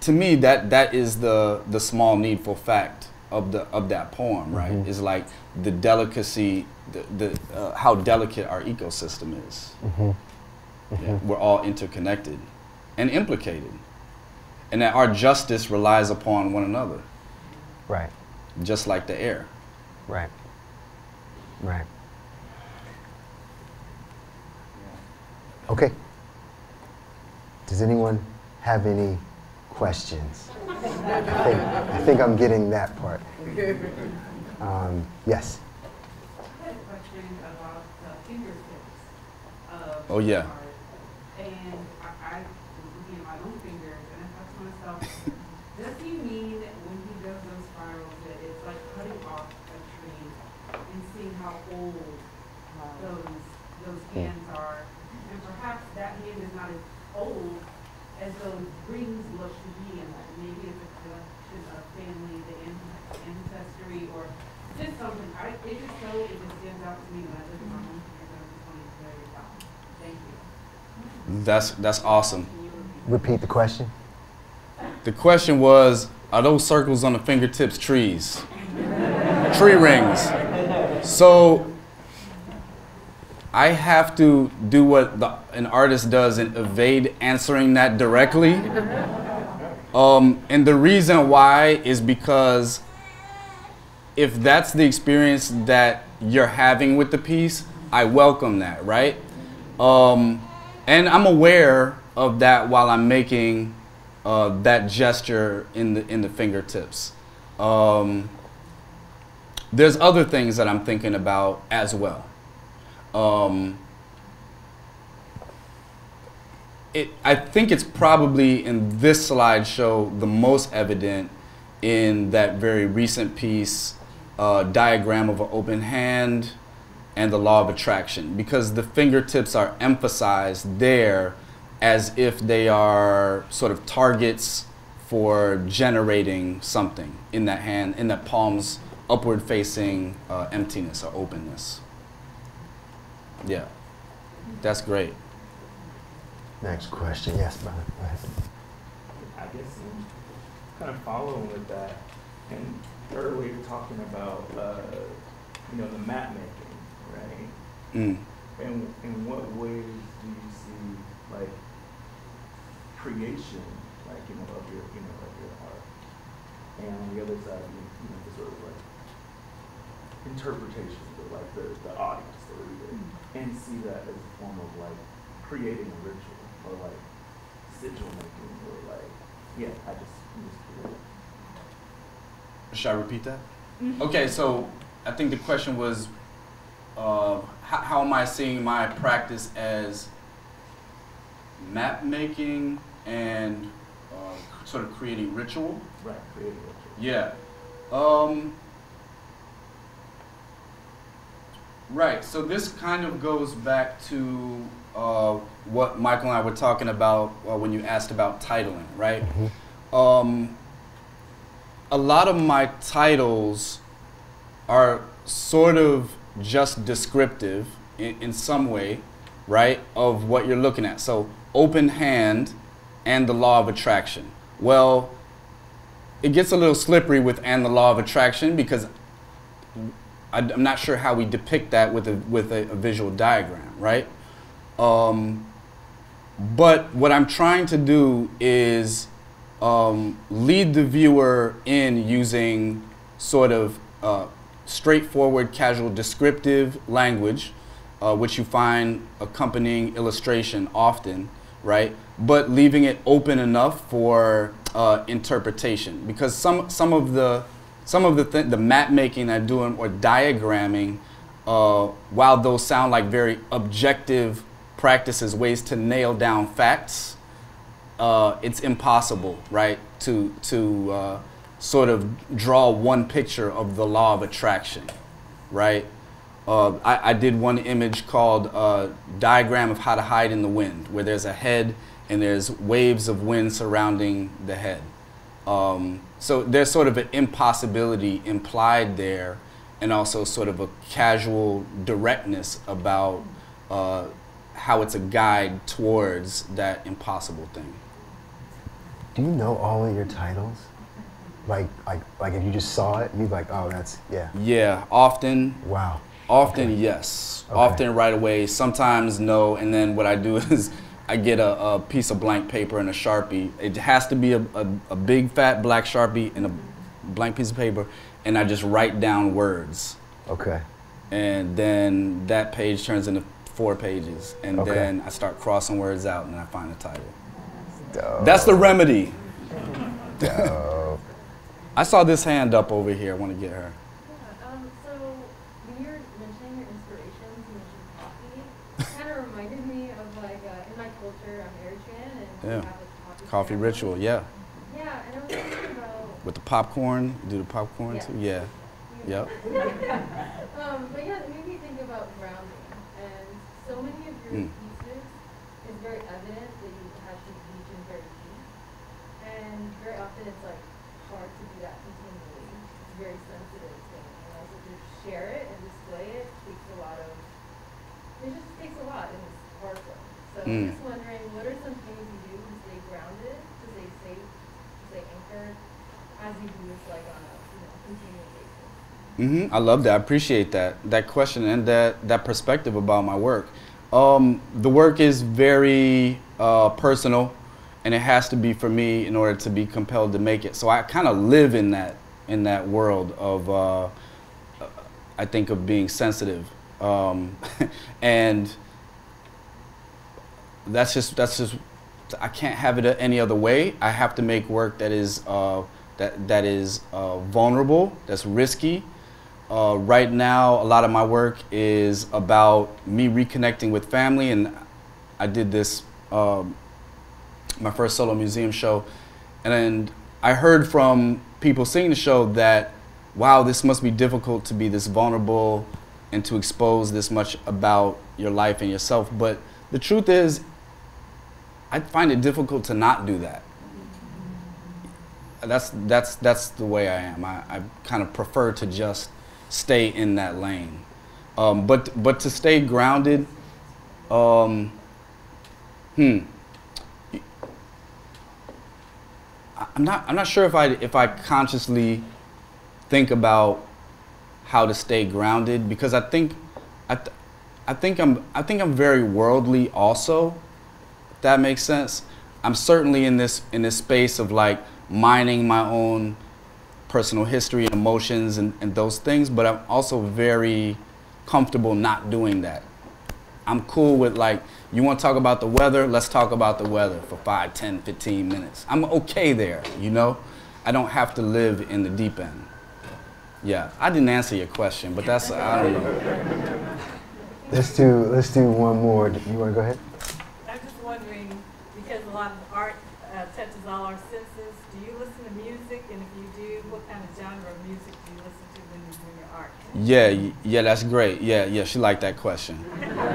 to me, that that is the the small needful fact of the of that poem, right? Mhm. Is like the delicacy, the, the uh, how delicate our ecosystem is. Mm-hmm. Yeah, we're all interconnected and implicated, and that our justice relies upon one another, Right. just like the air. Right. Right. Okay. Does anyone have any questions? I think, I think I'm getting that part. Um, yes. I had a question about the fingertips of Oh, yeah. art. And I, I was looking at my own fingers and I thought to myself, does he mean that when he does those spirals that it's like cutting off a tree and seeing how old those those hands are? And perhaps that hand is not as old as those rings look to be and that maybe it's a collection of family, the an- ancestry or just something. I, it just so, it just stands out to me when I look at my own fingers and I just want to very proud. Thank you. That's that's awesome. Repeat? The question. The question was, are those circles on the fingertips trees? Tree rings. So I have to do what the, an artist does and evade answering that directly. Um, and the reason why is because if that's the experience that you're having with the piece, I welcome that, right? Um, and I'm aware of that while I'm making uh, that gesture in the in the fingertips. Um, there's other things that I'm thinking about as well. Um, it, I think it's probably in this slideshow the most evident in that very recent piece, uh, diagram of an open hand and the law of attraction, because the fingertips are emphasized there as if they are sort of targets for generating something in that hand, in that palm's upward facing uh, emptiness or openness. Yeah, that's great. Next question. Yes, Brian. Go ahead. I guess kind of following with that, and earlier talking about, uh, you know, the map making, right? Mm. And in what ways do you see like creation, like you know, of your, you know, of your art, and on the other side, you, you know, the sort of like interpretation, of like the the audience, the reader, and see that as a form of like creating a ritual or like sigil making or like yeah, I just, I'm just curious. Should I repeat that? Okay, so I think the question was, uh, how, how am I seeing my practice as map making and uh, sort of creating ritual? right, creating ritual. Yeah. Um, right. So this kind of goes back to uh, what Michael and I were talking about uh, when you asked about titling, right? Hmm. Um, a lot of my titles are sort of just descriptive in, in some way, right, of what you're looking at. So, open hand and the law of attraction. Well, it gets a little slippery with and the law of attraction because I, am not sure how we depict that with a with a, a visual diagram, right? Um, but what I'm trying to do is um, lead the viewer in using sort of uh, straightforward, casual, descriptive language, uh, which you find accompanying illustration often, right? But leaving it open enough for uh, interpretation, because some some of the some of the th- the map making I'm doing or diagramming, uh, while those sound like very objective practices, ways to nail down facts, uh, it's impossible, right, to to uh, sort of draw one picture of the law of attraction, right? Uh, I, I did one image called uh, "Diagram of How to Hide in the Wind," where there's a head and there's waves of wind surrounding the head. Um, so there's sort of an impossibility implied there, and also sort of a casual directness about uh, how it's a guide towards that impossible thing. Do you know all of your titles? Like, like, like if you just saw it, you'd be like, oh, that's yeah. Yeah, often Wow. Often, Okay. yes. Okay. Often right away. Sometimes no. And then what I do is I get a, a piece of blank paper and a sharpie. It has to be a, a, a big fat black sharpie and a blank piece of paper, and I just write down words. Okay. And then that page turns into four pages, and Okay. then I start crossing words out, and I find a title. Dope. That's the remedy. I saw this hand up over here. I want to get her. Yeah, um, so when you were mentioning your inspirations, you mentioned coffee. It kind of reminded me of like uh, in my culture, I'm Eritrean, and we Yeah. have a coffee. Coffee ritual, yeah. Yeah, and I was thinking about. With the popcorn, do the popcorn Yeah. too? Yeah. Yep. um, but yeah, it made me think about grounding, and so many of your Mm. pieces is very evident that you had to reach in very deep, and very often it's like hard to do that continually. It's a very sensitive thing, and also to share it and display it takes a lot of. It just takes a lot, and it's hard work. So I'm Mm. just wondering, what are some things you do to stay grounded, to stay safe, to stay anchored, as you do this like on a you know continual basis? hmm I love that. I appreciate that that question and that that perspective about my work. Um, the work is very uh, personal, and it has to be for me in order to be compelled to make it. So I kind of live in that in that world of uh, I think of being sensitive, um, and that's just that's just I can't have it any other way. I have to make work that is uh, that that is uh, vulnerable, that's risky. Uh, right now, a lot of my work is about me reconnecting with family, and I did this um, my first solo museum show, and I heard from people seeing the show that wow, this must be difficult to be this vulnerable and to expose this much about your life and yourself. But the truth is, I find it difficult to not do that. That's that's that's the way I am. I, I kind of prefer to just stay in that lane. Um, but but to stay grounded, um, hmm. I'm not I'm not sure if I if I consciously think about how to stay grounded because I think I, th- I think I'm I think I'm very worldly also that makes sense. I'm certainly in this in this space of like mining my own personal history and emotions and, and those things but I'm also very comfortable not doing that. I'm cool with like you want to talk about the weather? Let's talk about the weather for 5 10 15 minutes. I'm okay there you know? I don't have to live in the deep end. Yeah I didn't answer your question but that's I don't know. Let's do let's do one more. You want to go ahead? Because a lot of art uh, touches all our senses, do you listen to music? And if you do, what kind of genre of music do you listen to when you're doing your art? Yeah, yeah, that's great. Yeah, yeah, she liked that question.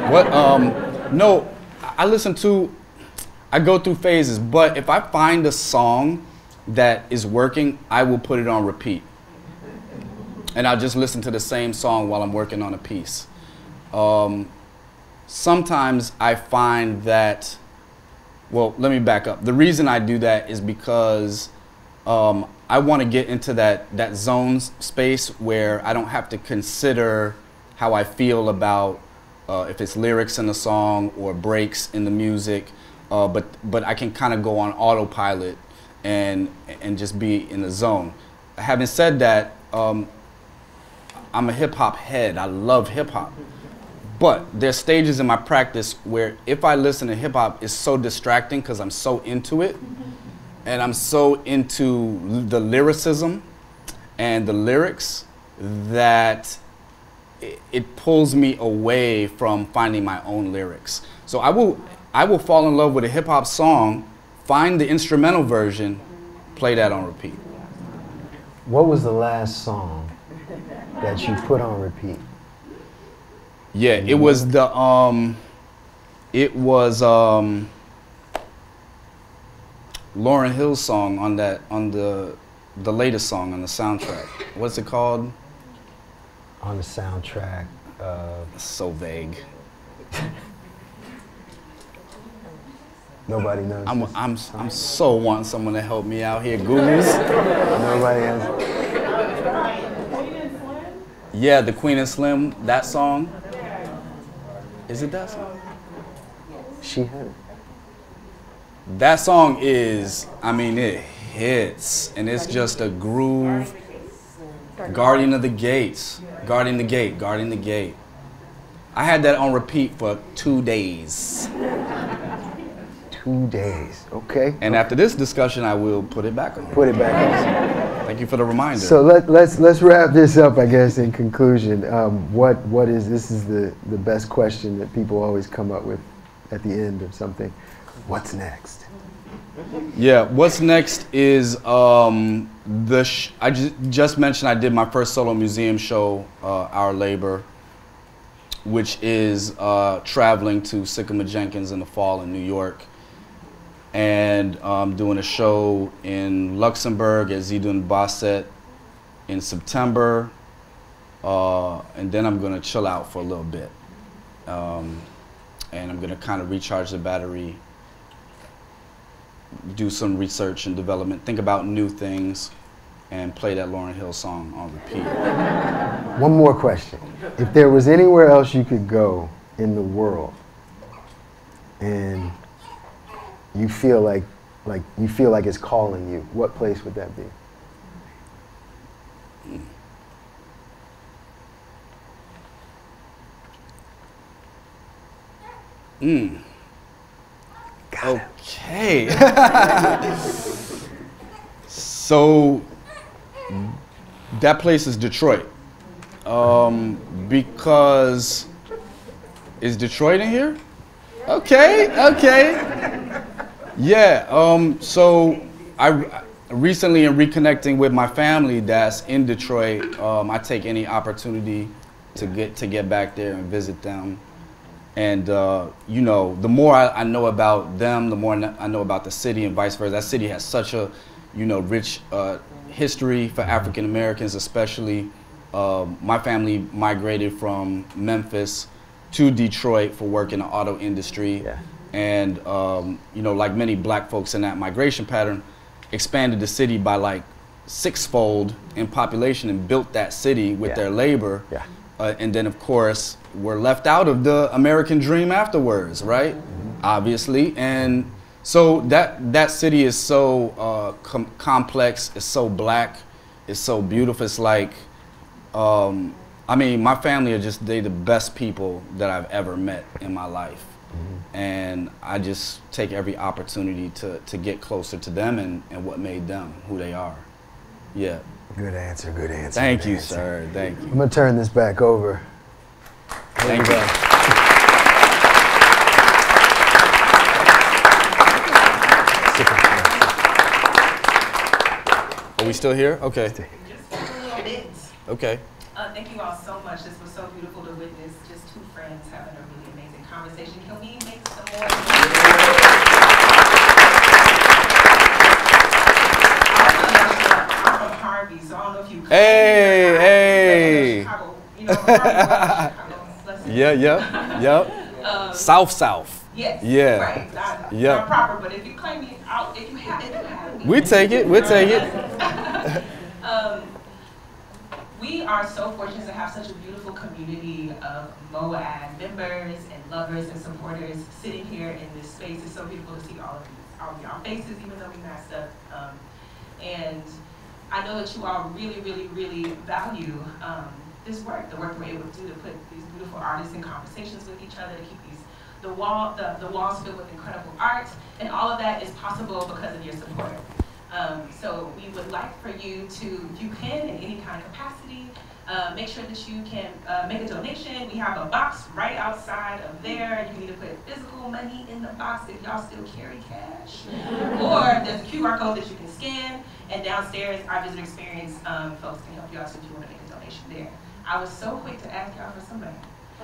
what? Um, no, I listen to. I go through phases, but if I find a song that is working, I will put it on repeat, and I'll just listen to the same song while I'm working on a piece. Um, sometimes I find that. Well, let me back up. The reason I do that is because um, I want to get into that that zone space where I don't have to consider how I feel about uh, if it's lyrics in the song or breaks in the music, uh, but but I can kind of go on autopilot and and just be in the zone. Having said that, um, I'm a hip hop head. I love hip hop. But there's stages in my practice where if I listen to hip hop, it's so distracting because I'm so into it mm-hmm. and I'm so into the lyricism and the lyrics that it, it pulls me away from finding my own lyrics. So I will I will fall in love with a hip hop song, find the instrumental version, play that on repeat. What was the last song that you put on repeat? Yeah, it was the um it was um Lauryn Hill's song on that on the the latest song on the soundtrack. What's it called? on the soundtrack of So vague. nobody knows. I'm, this? I'm, I'm so wanting someone to help me out here, Googles. nobody has. yeah, the Queen and Slim, that song. Is it that song? She had it. That song is, I mean, it hits, and it's just a groove. Guardian of the Gates, guarding the gate, guarding the gate. I had that on repeat for two days. Two days. Okay. And after this discussion, I will put it back on. Put it back on. Thank you for the reminder. So let, let's let's wrap this up, I guess. In conclusion, um, what what is this is the the best question that people always come up with at the end of something. What's next? Yeah, what's next is um, the. Sh- I ju- just mentioned I did my first solo museum show, uh, Our Labor, which is uh, traveling to Sikkema Jenkins in the fall in New York, and um, doing a show in Luxembourg at Zidoun-Bossuyt in September, uh, and then I'm gonna chill out for a little bit, um, and I'm gonna kind of recharge the battery do some research and development, think about new things, and play that Lauryn Hill song on repeat. One more question. If there was anywhere else you could go in the world, and you feel like like you feel like it's calling you, what place would that be? Mm. Okay. so that place is Detroit. Um, because is Detroit in here? Okay, okay. Yeah, um, so I recently in reconnecting with my family that's in Detroit, um, I take any opportunity to get to get back there and visit them. And uh, you know, the more I, I know about them, the more I know about the city, and vice versa. That city has such a, you know, rich uh, history for African Americans, especially. Um my family migrated from Memphis to Detroit for work in the auto industry, Yeah. And um, you know, like many Black folks in that migration pattern, expanded the city by like sixfold in population and built that city with Yeah. their labor. Yeah. Uh, and then, of course, we're left out of the American dream afterwards, right? Obviously. And so that, that city is so uh, com- complex, it's so black, it's so beautiful. It's like, um, I mean, my family are just, they the best people that I've ever met in my life. And I just take every opportunity to, to get closer to them and, and what made them who they are. Yeah. Good answer. Good answer. Thank good you, answer. sir. Thank you. I'm gonna turn this back over. Thank you. Are we still here? Okay. Just for a little bit. Okay. Uh, thank you all so much. This was so beautiful to witness. Just two friends having a really amazing conversation. Can we make some more? I'm from Harvey, so I don't know if you. Hey, hey. Chicago, you know, Harvey, Chicago. Yeah, yeah, yep. Um, South, south. Yes. Yeah. Right. Not, Yeah. not proper, but if you claim me out, if you have, if you have me. We take it. We take it. We are so fortunate to have such a beautiful community of MOAD members and lovers and supporters sitting here in this space. It's so beautiful to see all of these, all of y'all faces, even though we masked up. Um, and I know that you all really, really, really value um, this work, the work we're able to do to put these beautiful artists in conversations with each other, to keep these the wall, the, the walls filled with incredible art, and all of that is possible because of your support. Um, so we would like for you to, if you can, in any kind of capacity, uh, make sure that you can uh, make a donation. We have a box right outside of there. You can either put physical money in the box if y'all still carry cash, or there's a QR code that you can scan. And downstairs, our visitor experience um, folks can help you out so if you want to make a donation there. I was so quick to ask y'all for some money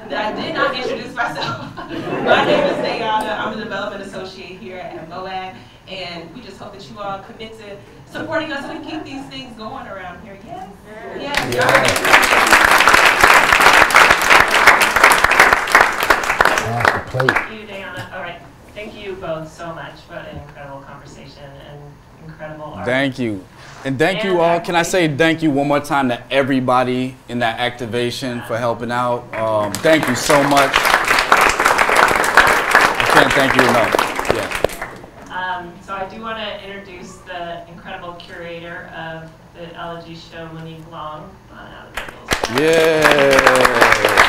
that I did not introduce myself. My name is Dayana. I'm a development associate here at MOAD, and we just hope that you all commit to supporting us so we keep these things going around here. Yes? Yes. yes. yes. Thank you, Diana. All right. Thank you both so much for an incredible conversation and incredible art. Thank you. And thank and you all. Can I say thank you one more time to everybody in that activation for helping out? Um, thank you so much. I can't thank you enough. The show, Monique Long. On out of middle. Yeah.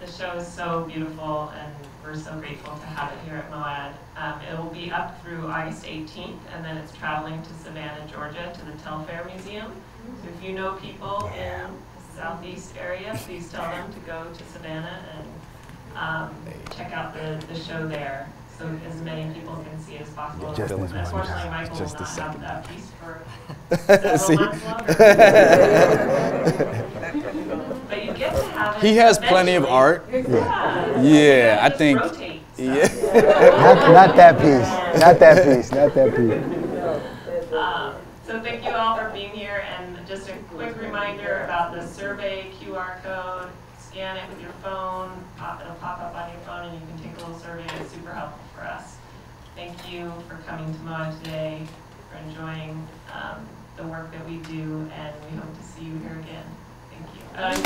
The show is so beautiful, and we're so grateful to have it here at MoAD. Um, it will be up through August 18th, and then it's traveling to Savannah, Georgia, to the Telfair Museum. So if you know people in the southeast area, please tell them to go to Savannah and um, check out the, the show there, so as many people can see as possible. Just as much. Unfortunately, Michael will not have that piece for See? several months longer. But you get to have it He has plenty of art. Yeah. Yeah, I think- rotate stuff. Yeah. Not, not that piece. Not that piece. Not that piece. Um, So thank you all for being here, and just a quick reminder about the survey QR code scan it with your phone. Pop, it'll pop up on your phone and you can take a little survey. It's super helpful for us. Thank you for coming to MoAD today, for enjoying um, the work that we do, and we hope to see you here again. Thank you. Uh,